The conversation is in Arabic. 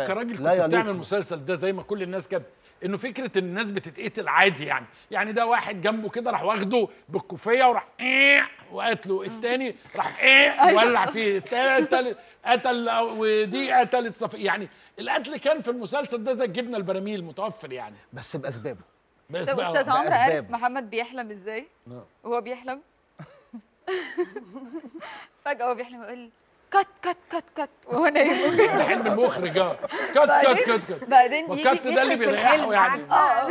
أنت لا- كراجل كنت. بتعمل المسلسل ده زي ما كل الناس كده إنه فكرة إن الناس بتتقتل عادي يعني. يعني ده واحد جنبه كده راح واخده بالكوفية وراح إيه وقتله. التاني راح إيه ولع فيه. التالت قتل ودي قتلت صفي. يعني القتل كان في المسلسل ده زي الجبنة البراميل متوفر يعني. بس بأسبابه. بس طب أستاذ عمرو عارف. محمد بيحلم إزاي؟ وهو بيحلم؟ فجأة هو بيحلم يقول cut cut cut cut وهو نايم حلم المخرج آه cut cut cut cut بعدين ال cut ده اللي بيريحه يعني. آه.